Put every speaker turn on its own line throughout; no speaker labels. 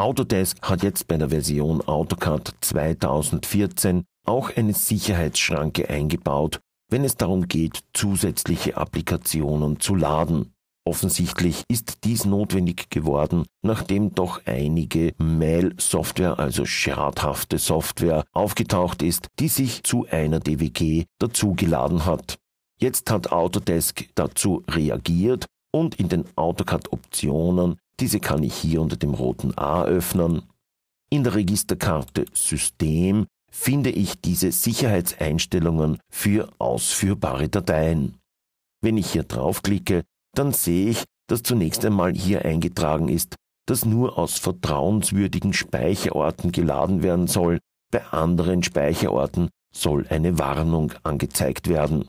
Autodesk hat jetzt bei der Version AutoCAD 2014 auch eine Sicherheitsschranke eingebaut, wenn es darum geht, zusätzliche Applikationen zu laden. Offensichtlich ist dies notwendig geworden, nachdem doch einige Mail-Software, also schadhafte Software, aufgetaucht ist, die sich zu einer DWG dazugeladen hat. Jetzt hat Autodesk dazu reagiert und in den AutoCAD-Optionen, diese kann ich hier unter dem roten A öffnen, in der Registerkarte System finde ich diese Sicherheitseinstellungen für ausführbare Dateien. Wenn ich hier draufklicke, dann sehe ich, dass zunächst einmal hier eingetragen ist, dass nur aus vertrauenswürdigen Speicherorten geladen werden soll, bei anderen Speicherorten soll eine Warnung angezeigt werden.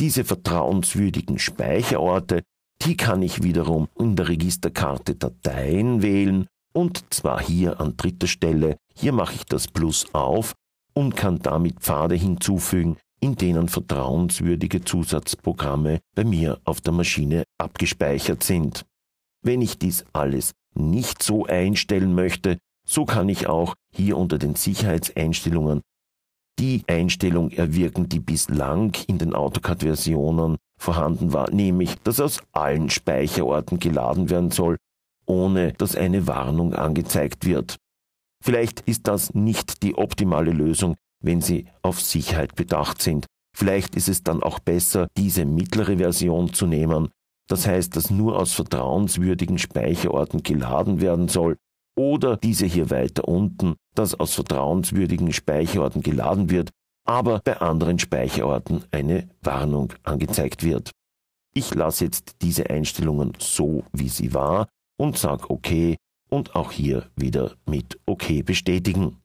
Diese vertrauenswürdigen Speicherorte, die kann ich wiederum in der Registerkarte Dateien wählen und zwar hier an dritter Stelle. Hier mache ich das Plus auf und kann damit Pfade hinzufügen, in denen vertrauenswürdige Zusatzprogramme bei mir auf der Maschine abgespeichert sind. Wenn ich dies alles nicht so einstellen möchte, so kann ich auch hier unter den Sicherheitseinstellungen die Einstellung erwirken, die bislang in den AutoCAD-Versionen vorhanden war, nämlich, dass aus allen Speicherorten geladen werden soll, ohne dass eine Warnung angezeigt wird. Vielleicht ist das nicht die optimale Lösung, wenn Sie auf Sicherheit bedacht sind. Vielleicht ist es dann auch besser, diese mittlere Version zu nehmen. Das heißt, dass nur aus vertrauenswürdigen Speicherorten geladen werden soll. Oder diese hier weiter unten, dass aus vertrauenswürdigen Speicherorten geladen wird, aber bei anderen Speicherorten eine Warnung angezeigt wird. Ich lasse jetzt diese Einstellungen so, wie sie war und sage OK und auch hier wieder mit OK bestätigen.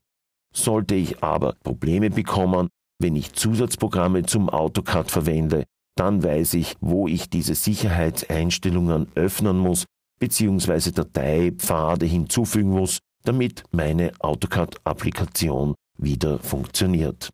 Sollte ich aber Probleme bekommen, wenn ich Zusatzprogramme zum AutoCAD verwende, dann weiß ich, wo ich diese Sicherheitseinstellungen öffnen muss bzw. Dateipfade hinzufügen muss, damit meine AutoCAD-Applikation wieder funktioniert.